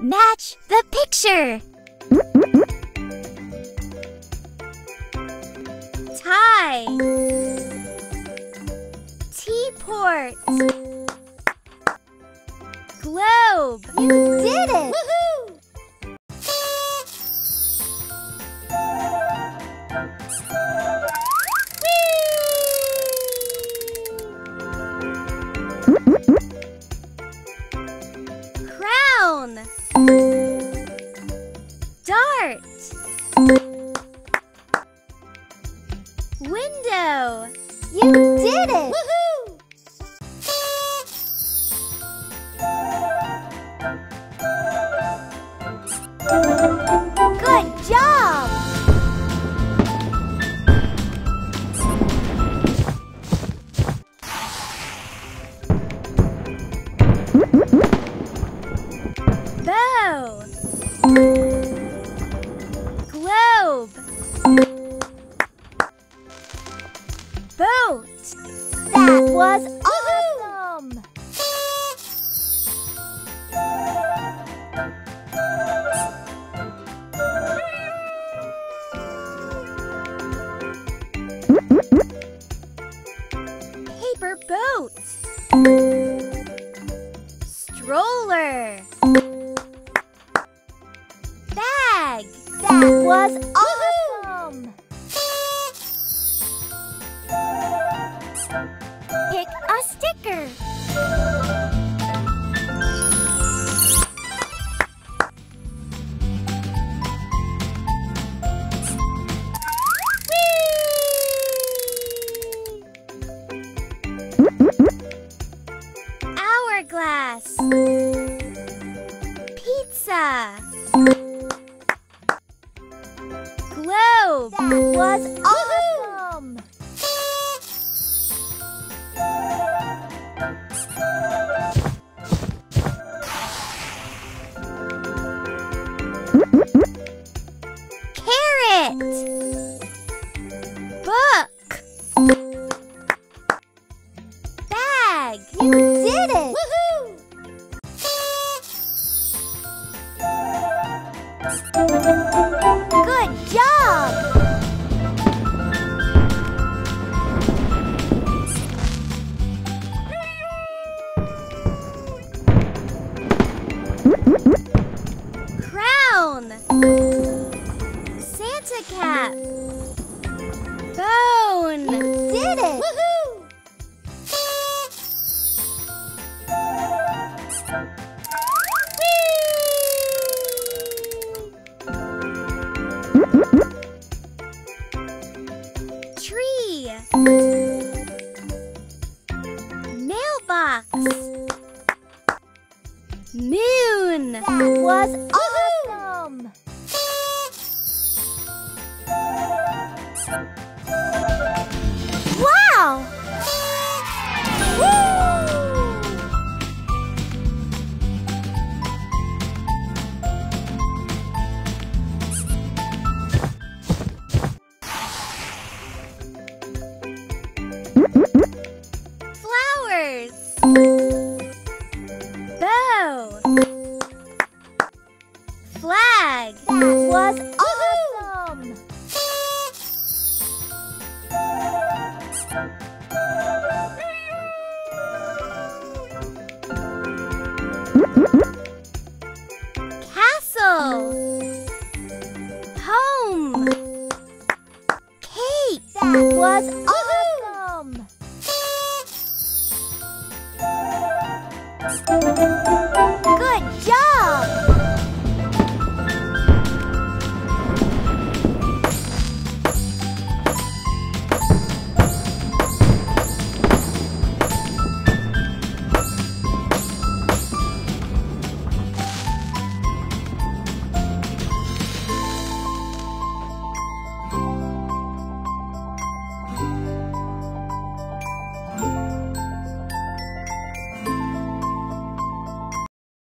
Match the picture. Tie. Teapot. Globe. You did Crown. Dart. Boat. Stroller. Bag. That was awesome! Hourglass. Pizza. Globe. That was awesome! Good job! Crown. Santa cap. Bone. Did it! Mailbox. Moon. Was Castle. Home. Cake. That was awesome!